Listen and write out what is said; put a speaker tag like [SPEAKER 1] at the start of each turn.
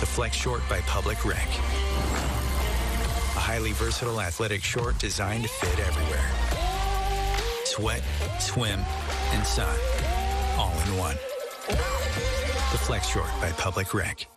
[SPEAKER 1] The Flex Short by Public Rec. A highly versatile athletic short designed to fit everywhere. Sweat, swim, and sun. All in one. The Flex Short by Public Rec.